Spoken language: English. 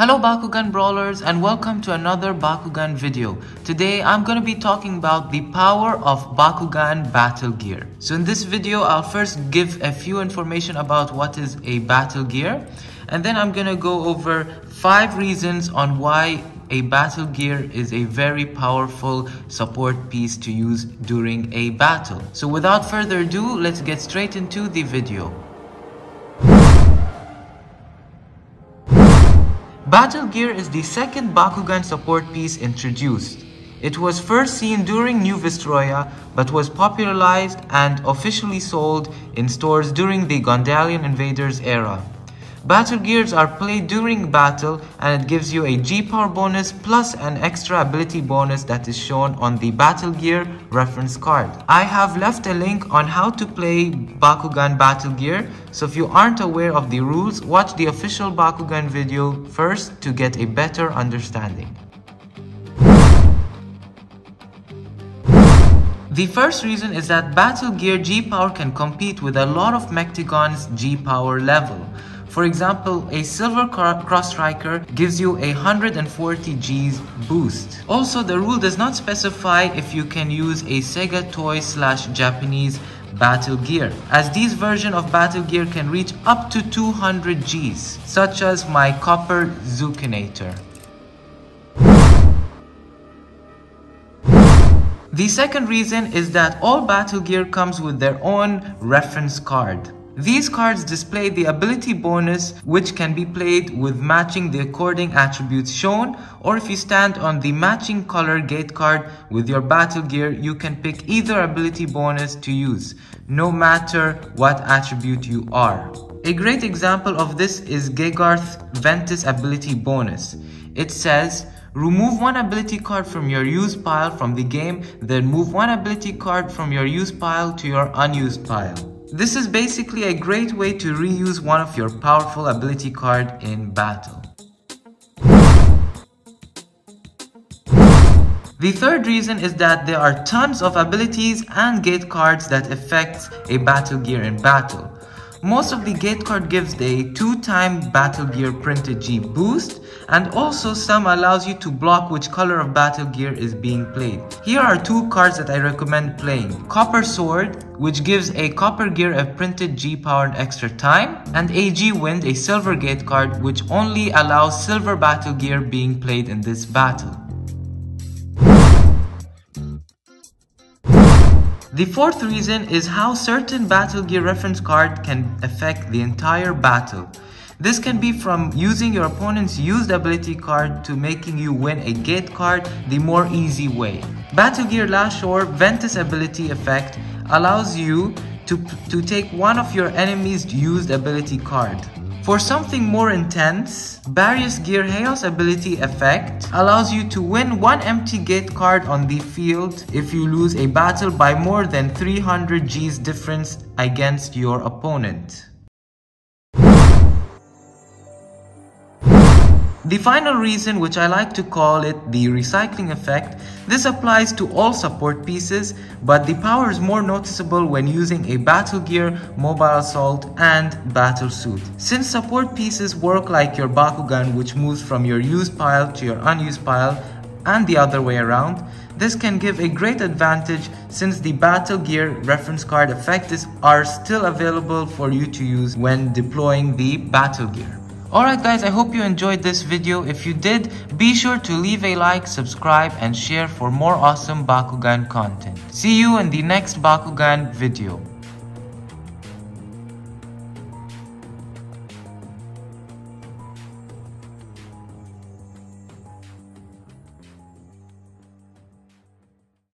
Hello Bakugan Brawlers and welcome to another Bakugan video. Today I'm going to be talking about the power of Bakugan Battle Gear. So in this video I'll first give a few information about what is a Battle Gear and then I'm going to go over 5 reasons on why a battle gear is a very powerful support piece to use during a battle. So without further ado, let's get straight into the video. Battle Gear is the second Bakugan support piece introduced. It was first seen during New Vestroia, but was popularized and officially sold in stores during the Gundalian Invaders era. Battle gears are played during battle and it gives you a G-Power bonus plus an extra ability bonus that is shown on the Battle Gear reference card. I have left a link on how to play Bakugan Battle Gear, so if you aren't aware of the rules, watch the official Bakugan video first to get a better understanding. The first reason is that Battle Gear G-Power can compete with a lot of Mechtogan's G-Power level. For example, a Silver Cross Striker gives you a 140 G's boost. Also, the rule does not specify if you can use a Sega toy slash Japanese Battle Gear, as these version of Battle Gear can reach up to 200 Gs, such as my Copper Zukanator. The second reason is that all Battle Gear comes with their own reference card. These cards display the ability bonus which can be played with matching the according attributes shown or if you stand on the matching color gate card with your battle gear you can pick either ability bonus to use no matter what attribute you are. A great example of this is Gigarth Ventus ability bonus. It says Remove one ability card from your use pile from the game, then move one ability card from your use pile to your unused pile. This is basically a great way to reuse one of your powerful ability card in battle. The third reason is that there are tons of abilities and gate cards that affect a battle gear in battle. Most of the gate card gives a 2-time battle gear printed G boost and also some allows you to block which color of battle gear is being played. Here are two cards that I recommend playing. Copper Sword which gives a copper gear a printed G power and extra time and AG Wind a silver gate card which only allows silver battle gear being played in this battle. The fourth reason is how certain Battle Gear reference card can affect the entire battle. This can be from using your opponent's used ability card to making you win a gate card the more easy way. Battle Gear Lash or Ventus ability effect allows you to, to take one of your enemy's used ability card. For something more intense, Barias Gear Chaos ability effect allows you to win one empty gate card on the field if you lose a battle by more than 300 G's difference against your opponent. The final reason, which I like to call it the recycling effect, this applies to all support pieces, but the power is more noticeable when using a battle gear, mobile assault, and battle suit. Since support pieces work like your Bakugan which moves from your used pile to your unused pile, and the other way around, this can give a great advantage since the Battle Gear reference card effects are still available for you to use when deploying the Battle Gear. Alright guys, I hope you enjoyed this video. If you did, be sure to leave a like, subscribe, and share for more awesome Bakugan content. See you in the next Bakugan video.